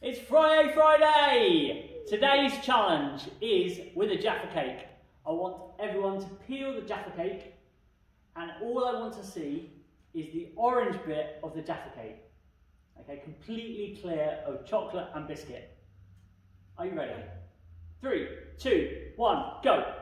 It's Friday, Friday! Today's challenge is with a Jaffa cake. I want everyone to peel the Jaffa cake and all I want to see is the orange bit of the Jaffa cake. Okay, completely clear of chocolate and biscuit. Are you ready? Three, two, one, go!